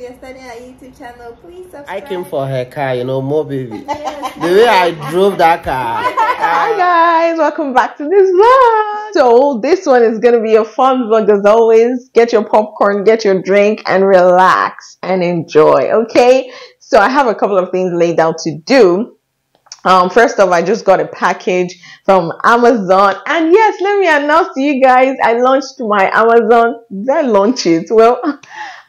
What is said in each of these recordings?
If you're studying our YouTube channel, please subscribe. I came for her car, you know, more baby. the way I drove that car. Hi guys, welcome back to this vlog. So this one is gonna be a fun vlog as always. Get your popcorn, get your drink, and relax and enjoy. Okay. So I have a couple of things laid out to do. Um, first off, I just got a package from Amazon, and yes, let me announce to you guys, I launched my Amazon. Did I launch it? Well,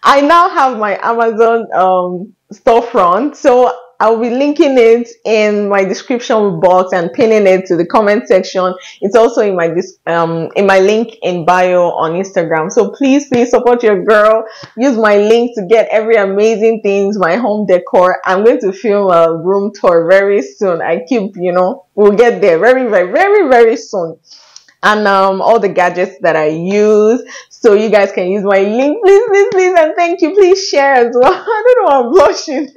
I now have my Amazon um, storefront, so I'll be linking it in my description box and pinning it to the comment section. It's also in my um in my link in bio on Instagram. So please, please support your girl. Use my link to get every amazing things, my home decor. I'm going to film a room tour very soon. I keep, you know, we'll get there very, very, very, very soon and um, all the gadgets that I use. So you guys can use my link, please, please, please, and thank you. Please share as well. I don't know, I'm blushing.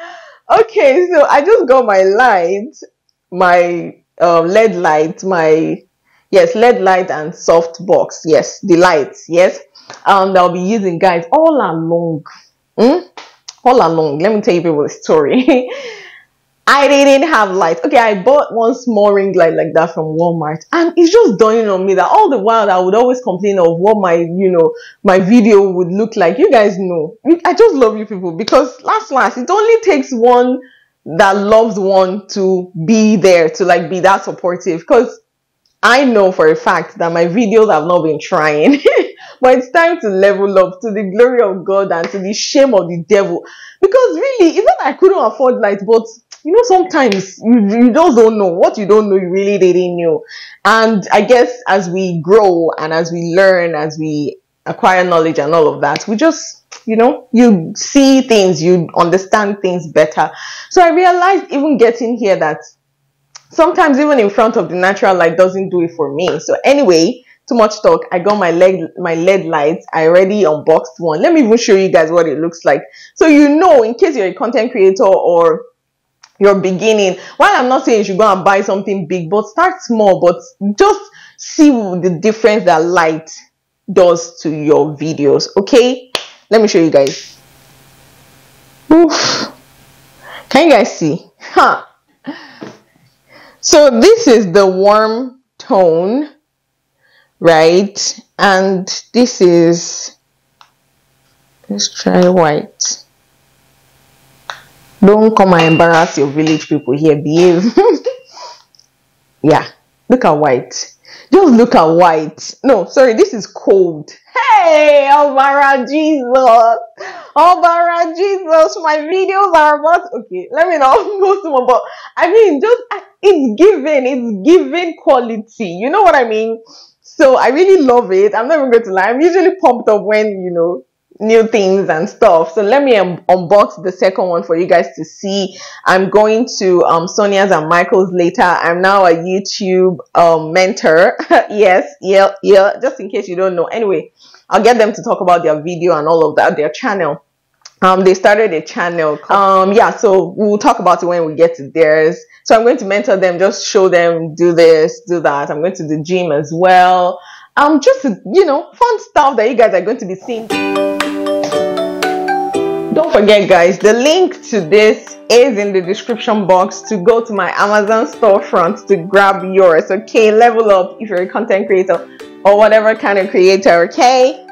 okay, so I just got my light, my um, LED light, my yes, LED light and soft box. Yes, the lights. Yes, um, I'll be using guys all along. Hmm? All along. Let me tell you people the story. I didn't have light. Okay, I bought one small ring light like that from Walmart, and it's just dawning on me that all the while I would always complain of what my, you know, my video would look like. You guys know, I just love you people because last last, it only takes one that loves one to be there to like be that supportive. Because I know for a fact that my videos have not been trying. but it's time to level up to the glory of God and to the shame of the devil. Because really, even I couldn't afford light, but you know, sometimes you, you just don't know what you don't know, you really didn't know. And I guess as we grow and as we learn, as we acquire knowledge and all of that, we just, you know, you see things, you understand things better. So I realized even getting here that sometimes even in front of the natural light doesn't do it for me. So anyway, too much talk. I got my leg, my LED lights. I already unboxed one. Let me even show you guys what it looks like. So you know, in case you're a content creator or you're beginning. While I'm not saying you should go and buy something big, but start small, but just see the difference that light does to your videos. Okay, let me show you guys. Oof. Can you guys see? Huh. So this is the warm tone, right? And this is, let's try white. Don't come and embarrass your village people here. Behave. yeah. Look at white. Just look at white. No, sorry, this is cold. Hey, Obara Jesus. Obara Jesus. My videos are about okay. Let me not go too but I mean, just it's given, it's given quality. You know what I mean? So I really love it. I'm not even going to lie. I'm usually pumped up when you know new things and stuff. So let me um, unbox the second one for you guys to see. I'm going to um, Sonia's and Michael's later. I'm now a YouTube um, mentor. yes, yeah, yeah, just in case you don't know. Anyway, I'll get them to talk about their video and all of that, their channel. Um, they started a channel. Um, yeah, so we'll talk about it when we get to theirs. So I'm going to mentor them, just show them, do this, do that. I'm going to the gym as well um, just, you know, fun stuff that you guys are going to be seeing. Don't forget, guys, the link to this is in the description box to go to my Amazon storefront to grab yours. Okay, level up if you're a content creator or whatever kind of creator, okay?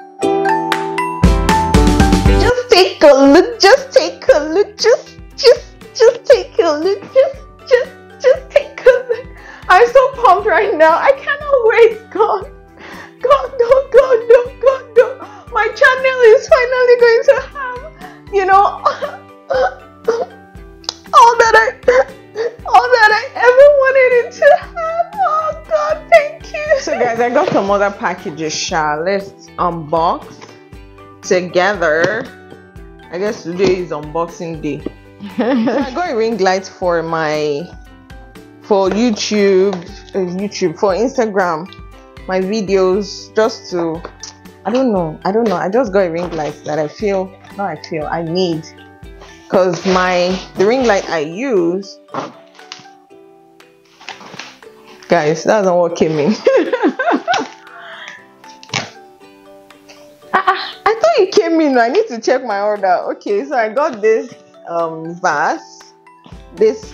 Just take a look, just other packages. Sha, let's unbox together. I guess today is unboxing day. I got a ring light for my for YouTube, uh, YouTube for Instagram my videos just to I don't know I don't know I just got a ring light that I feel now I feel I need because my the ring light I use guys that's not what came in I need to check my order. Okay, so I got this um vase, this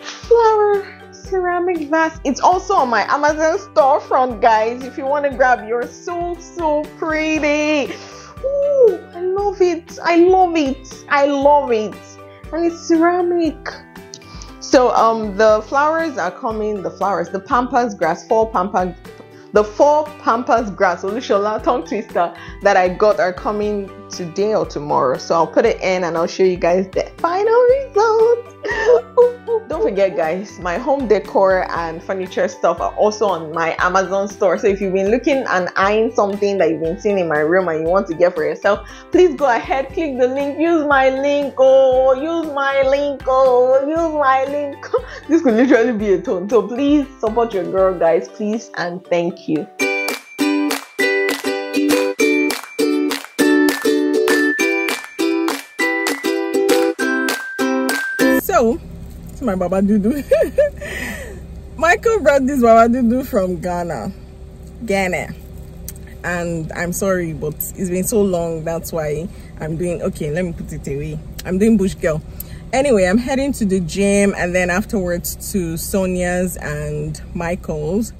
flower ceramic vase. It's also on my Amazon storefront, guys. If you want to grab yours, so so pretty. Ooh, I love it. I love it. I love it. And it's ceramic. So um the flowers are coming, the flowers, the pampas grass, four pampas the four pampas grass Olusola tongue twister that I got are coming today or tomorrow. So I'll put it in and I'll show you guys the final result. Don't forget, guys, my home decor and furniture stuff are also on my Amazon store. So if you've been looking and eyeing something that you've been seeing in my room and you want to get for yourself, please go ahead, click the link, use my link, oh, use my link, oh, use my link. this could literally be a tone. So please support your girl, guys, please, and thank you. So, my Baba Dudu. Michael brought this Baba Dudu from Ghana. Ghana. And I'm sorry, but it's been so long. That's why I'm doing, okay, let me put it away. I'm doing Bush Girl. Anyway, I'm heading to the gym and then afterwards to Sonia's and Michael's.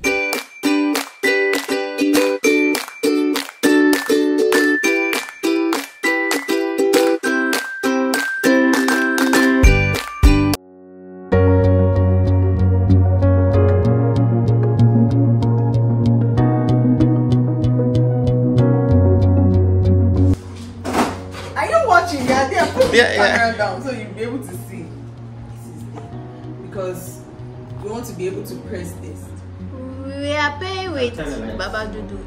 Down so you'll be able to see. This is it. Because we want to be able to press this. We are paying with Baba Dudu.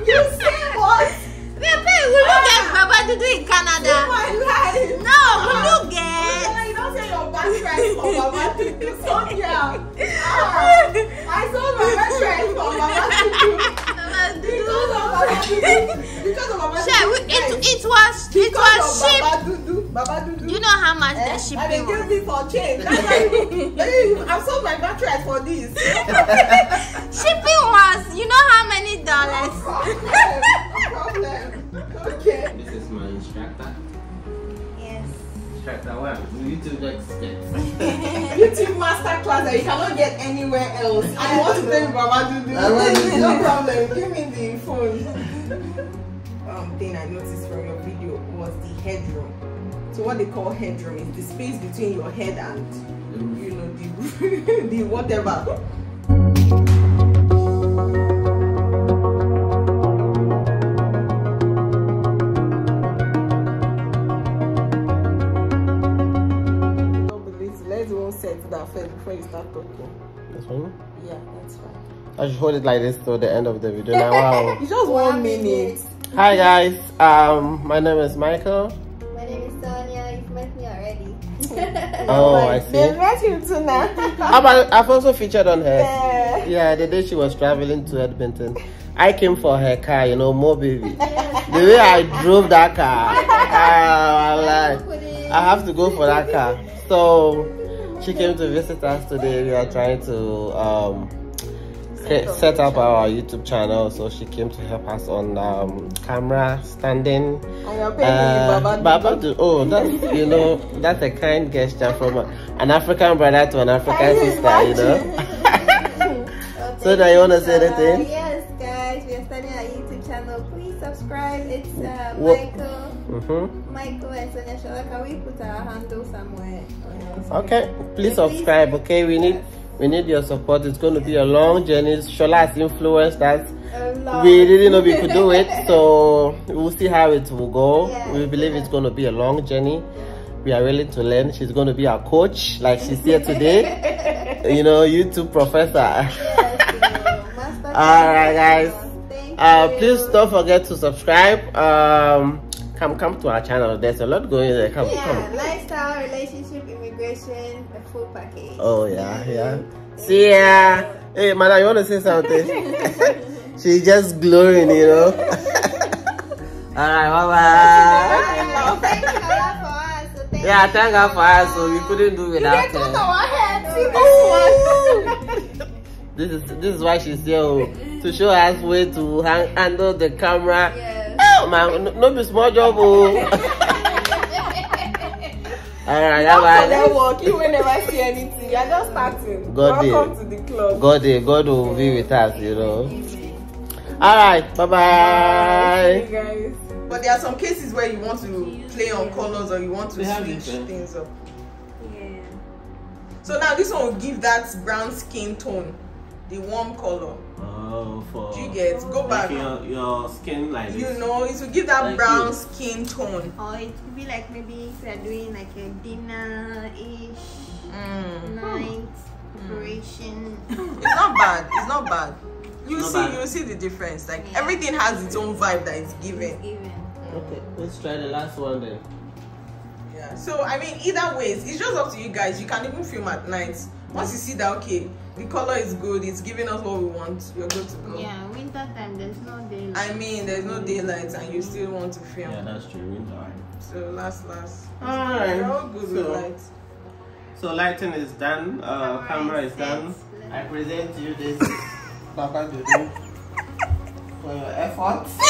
You see what? we are paying. We look get Baba Dudu in Canada. my life. No, we look get. You don't say your best friend for Baba Tutu. Sonia. Ah, I saw my best friend for Baba Tutu. Baba Dudu. Baba Tutu. Because of Baba Sure, we, Tutu. It, it was it was cheap. Baba Dudu. Baba Dudu. Do you know how much Eh, the and shipping they was? gave me for change. That's why I've sold my mattress for this. Shipping was, you know how many No dollars? problem. No problem. Okay. This is my instructor. yes. Instructor one. YouTube expert. YouTube master class that you cannot get anywhere else. And you want to play with Baba Dudu. Baba Dudu. No problem. Give me the phone. Um, thing I noticed from your video was the headroom. So what they call headroom is the space between your head and you know the the whatever. Don't believe it. Let's go set that first before you start talking. This one. Yeah, that's fine. I should hold it like this till the end of the video. Now, wow. It's just one minute. Hi guys. Um, my name is Michael. My name is Sonia. You've met me already. Oh, I They see. met you too now. I've also featured on her. Yeah. Yeah, the day she was traveling to Edmonton. I came for her car, you know, more baby. The way I drove that car, ah, I like, I have to go for that car. So she came to visit us today. We are trying to um, set, set up our YouTube channel. So she came to help us on um, camera standing. And you're paying Uh, Baba. Baba do- oh, that's you know, that's a kind gesture from a- an African brother to an African sister, you know. So do you wanna say anything? yes, guys. We are starting our YouTube channel. Please subscribe. It's uh, Michael. hmm Michael and Sonia Shola. Can we put our handle somewhere? Okay, please subscribe. Okay, we need we need your support. It's going to be a long journey. Shola has influenced us. We didn't know we could do it, so we'll see how it will go. Yeah. We believe it's going to be a long journey. We are willing to learn. She's going to be our coach, like she's here today. you know, YouTube professor. Yes, All right, guys. Uh, please don't forget to subscribe. Um, come come to our channel. There's a lot going there. Come Yeah, come. lifestyle, relationship, immigration, a full package. Oh yeah, yeah. See ya. Hey, madam, you want to say something? She's just glowing, you know. All right, bye bye. Thank you for us. So thank Yeah, thank God for us. So we couldn't do without her. this is this is why she's here. oh. to show us way to hang, handle the camera. Yes. Man, no, no be small job. Oh. Alright, After bye that work, you will never see anything. You're just starting. God Welcome day. to the club. God, eh, God will be with us, you know. Alright, bye bye. Hey guys. But there are some cases where you want to play on colors or you want to We switch things up. Yeah. So now this one will give that brown skin tone, the warm color. Oh, for Do you get? Go back. your, your skin like You know, it will give that Thank brown you. skin tone. Or it could be like maybe if you're doing like a dinner-ish Mm. night preparation. It's not bad. It's not bad. You Not see, bad. you see the difference. Like Yeah. everything has its own vibe that it's given. Even. Okay, let's try the last one then. Yeah. So I mean, either ways, it's just up to you guys. You can even film at night. Once you see that, okay, the color is good. It's giving us what we want. We're good to go. Yeah, winter time there's no daylight. I mean, there's no daylight, and you still want to film. Yeah that's true. Winter. So last, last. Alright. We're all good with So- light. So lighting is done, uh, Camera camera is is done. set. I present to you this Papa Dudu for your efforts.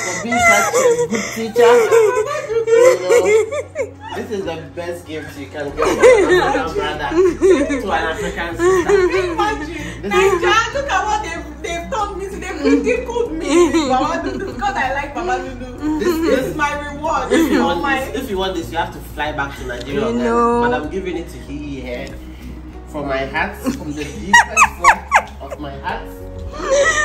for being such a good teacher. You know, this is the best gift you can get from an brother to an African sister. Imagine, This Naija, look at what they've, they've taught me. They've ridiculed me. Baba Dudu, because I like Baba Dudu. This This is is my reward. if you want my this, if you want this, you have to fly back to Nigeria. You know. But I'm giving it to he here from my heart, from the deepest part of my heart,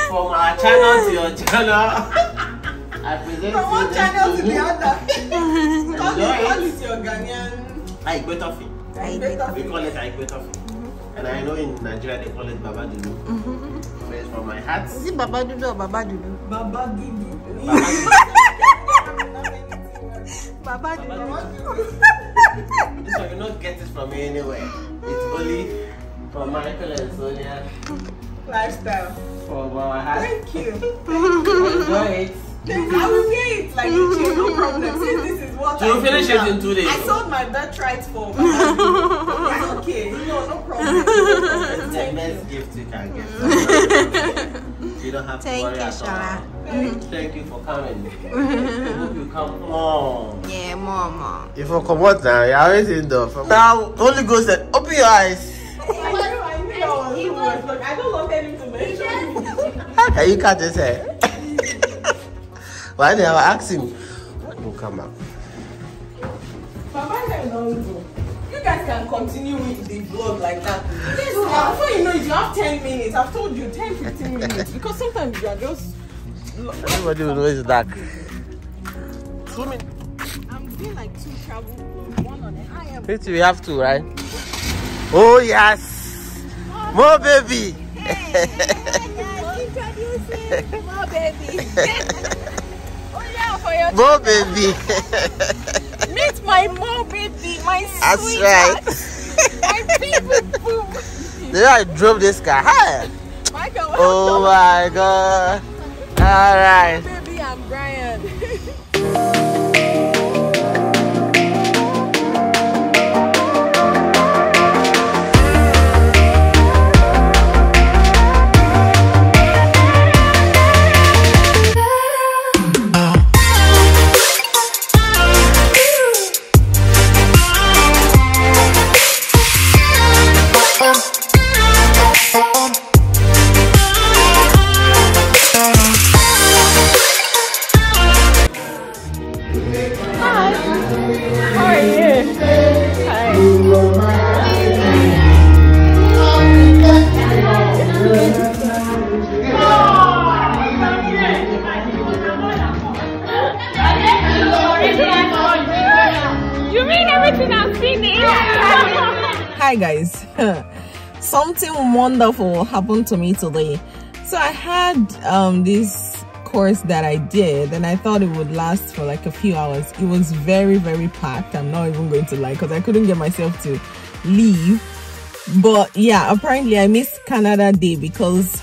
from our channel to your channel. I present from one channel to the you. other. Because Enjoy what it. is your Ghanaian? Aigbe toffee. better We call it Aigbe toffee. And I know in Nigeria they call it Baba Dudu. So it's from my heart. Is it Baba Dudu or Baba Dudu? Baba Dudu. Baba Baba Dudu. This one you not get it from me anywhere. It's only from Michael and Sonia Lifestyle. from our heart. Thank you. Enjoy it. I will pay it like a chill, no problem. Since this is what So you I finish it now. in two days. I sold my birthright for Baba Dudu. It's okay. No, no problem. It's the best gift you can get. Mm. you don't have to Thank worry you, at all. Mm-hmm. Thank you for coming. I hope you come more. Yeah, mama. If I come out now, you're always in the Now, Holy Ghost said, open your eyes. I knew, I knew that was was like, I don't want him to mention me. And you can't just say. Why did I ask him? Don't come back. Guys can continue with the vlog like that. Yes, now, before you know it, you have 10 minutes. I've told you 10, 15 minutes. Because sometimes you are just. Everybody will know it's dark. Swimming. I'm doing like two travel vlogs. One on the I am. Pretty, we have to, right? Oh, yes. More baby. More baby. Oh, yeah, for your. More baby. Meet my mom, baby. My That's sweetheart. right. My baby boo. The way I drove this car. Hi. Michael, Oh my god. Alright. baby, I'm Brian. Hi guys. Something wonderful happened to me today. So I had um this course that I did and I thought it would last for like a few hours. It was very very packed. I'm not even going to lie because I couldn't get myself to leave. But yeah, apparently I missed Canada Day because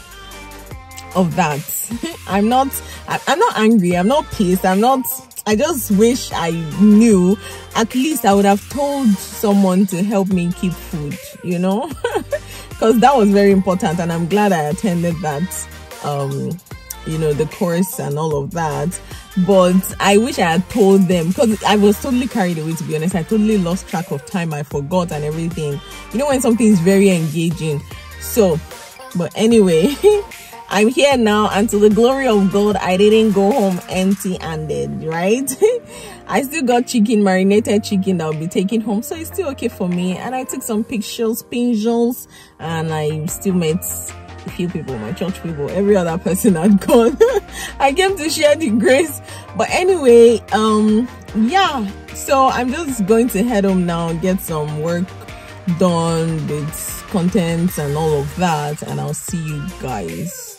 of that. I'm not I'm not angry. I'm not pissed. I'm not I just wish I knew at least I would have told someone to help me keep food, you know? because that was very important and i'm glad i attended that um you know the course and all of that. But i wish i had told them because i was totally carried away to be honest. I totally lost track of time. I forgot and everything. You know when something is very engaging? So but anyway i'm here now and to the glory of god i didn't go home empty handed right i still got chicken marinated chicken that i'll be taking home so it's still okay for me and i took some pictures pictures and i still met a few people, my church people, every other person had gone. I came to share the grace. But anyway, um, yeah. So I'm just going to head home now, get some work done with contents and all of that, and I'll see you guys